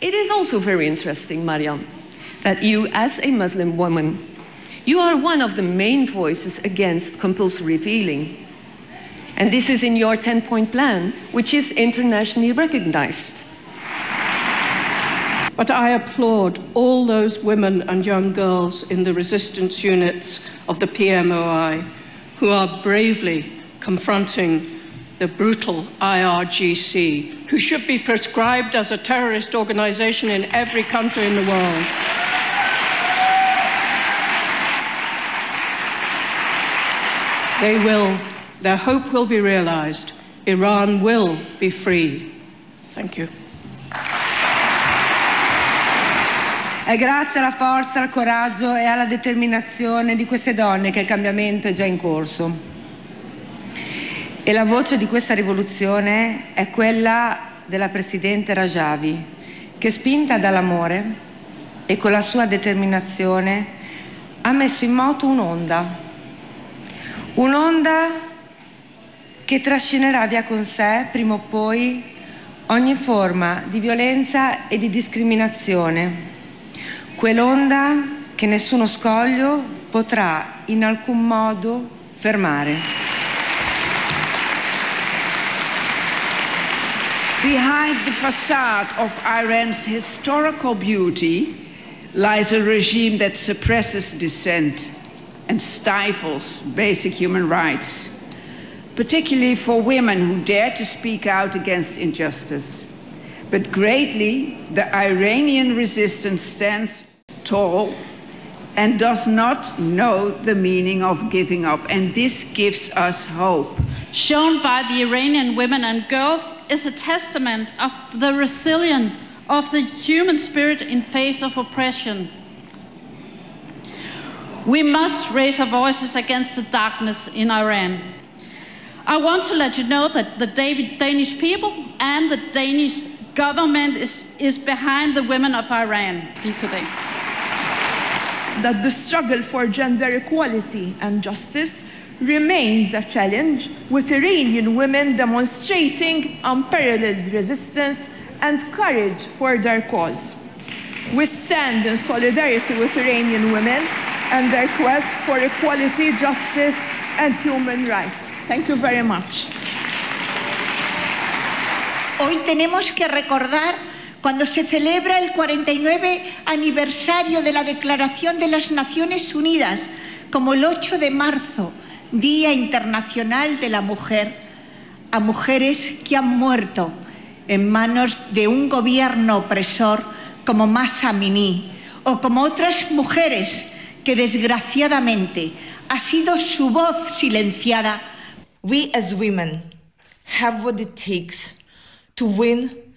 It is also very interesting, Maryam, that you, as a Muslim woman, you are one of the main voices against compulsory veiling. And this is in your 10 point plan, which is internationally recognized. But I applaud all those women and young girls in the resistance units of the PMOI who are bravely confronting the brutal IRGC, who should be prescribed as a terrorist organization in every country in the world. They will, their hope will be realized. Iran will be free. Thank you. È grazie alla forza, al coraggio e alla determinazione di queste donne che il cambiamento è già in corso. E la voce di questa rivoluzione è quella della Presidente Rajavi, che spinta dall'amore e con la sua determinazione ha messo in moto un'onda, un'onda che trascinerà via con sé prima o poi ogni forma di violenza e di discriminazione quell'onda che nessuno scoglio potrà in alcun modo fermare. Behind the facade of Iran's historical beauty lies a regime that suppresses dissent and stifles basic human rights, particularly for women who dare to speak out against injustice. But greatly, the Iranian resistance stands tall and does not know the meaning of giving up. And this gives us hope. Shown by the Iranian women and girls is a testament of the resilience of the human spirit in face of oppression. We must raise our voices against the darkness in Iran. I want to let you know that the Danish people and the Danish government is, is behind the women of Iran today that the struggle for gender equality and justice remains a challenge, with Iranian women demonstrating unparalleled resistance and courage for their cause. We stand in solidarity with Iranian women and their quest for equality, justice, and human rights. Thank you very much. Hoy tenemos que recordar cuando se celebra el 49 aniversario de la Declaración de las Naciones Unidas, como el 8 de marzo, Día Internacional de la Mujer, a mujeres que han muerto en manos de un gobierno opresor como Masa Amini o como otras mujeres que desgraciadamente ha sido su voz silenciada. We as women have what it takes to win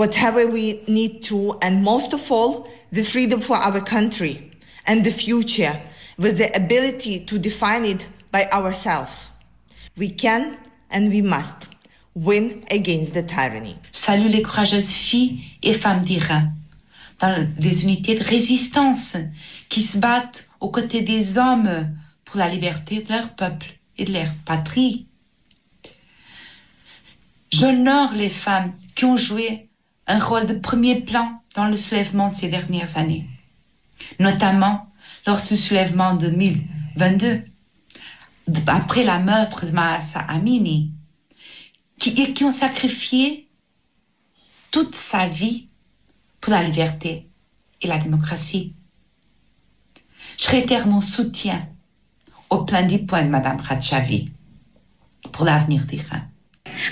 whatever we need to, and most of all, the freedom for our country and the future with the ability to define it by ourselves. We can and we must win against the tyranny. Salue les courageuses filles et femmes d'Iran dans les unités de résistance qui se battent aux côtés des hommes pour la liberté de leur peuple et de leur patrie. J'honore les femmes qui ont joué un rôle de premier plan dans le soulèvement de ces dernières années, notamment lors du soulèvement de 2022, après la meurtre de Mahsa Amini, qui, qui ont sacrifié toute sa vie pour la liberté et la démocratie. Je réitère mon soutien au plan du point de Mme Rajavi pour l'avenir d'Iran.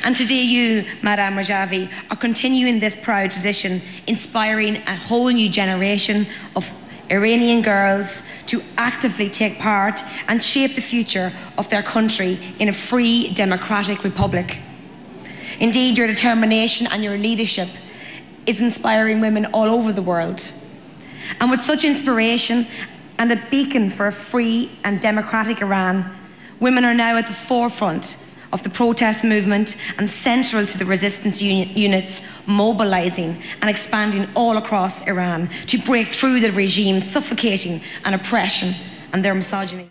And today you, Madame Rajavi, are continuing this proud tradition, inspiring a whole new generation of Iranian girls to actively take part and shape the future of their country in a free, democratic republic. Indeed, your determination and your leadership is inspiring women all over the world. And with such inspiration and a beacon for a free and democratic Iran, women are now at the forefront of the protest movement and central to the resistance uni units mobilising and expanding all across Iran to break through the regime's suffocating and oppression and their misogyny.